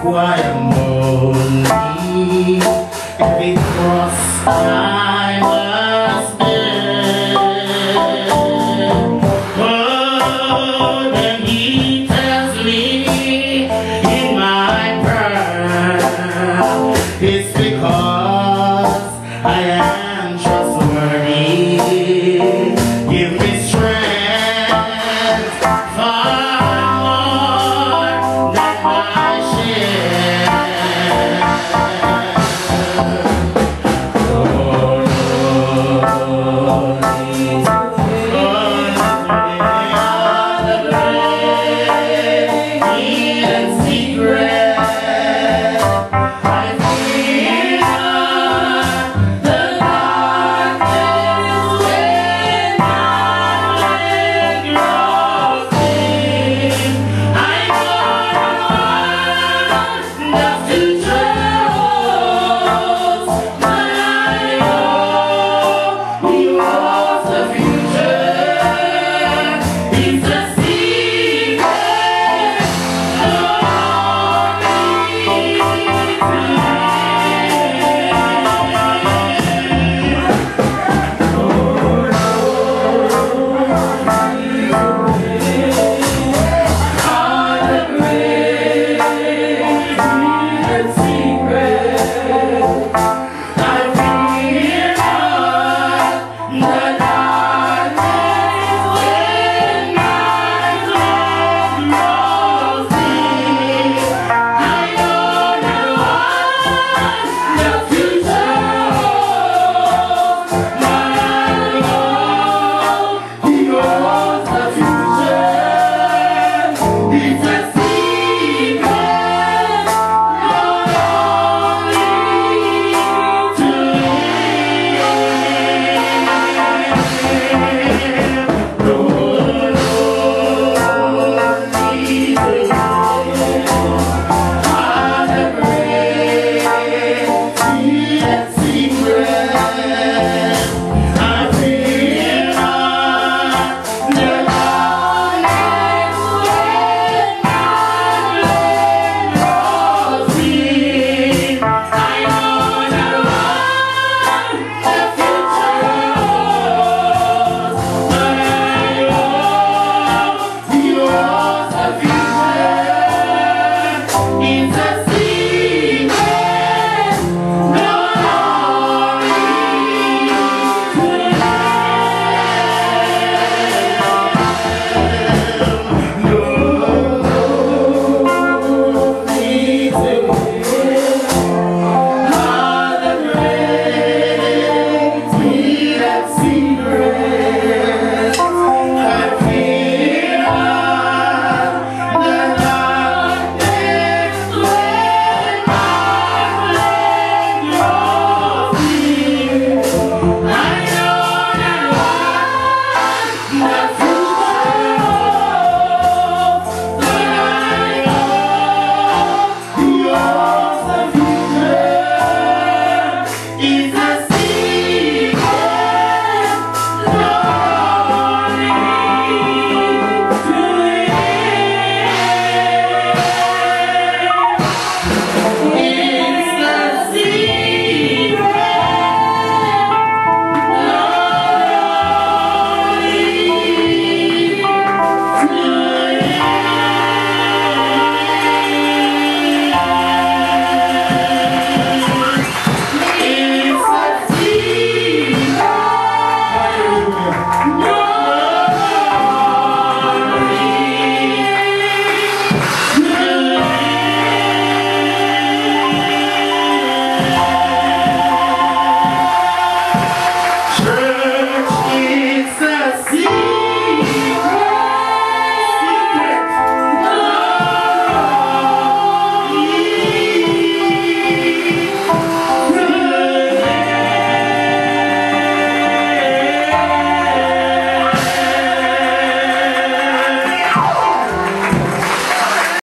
choir melody. Every cross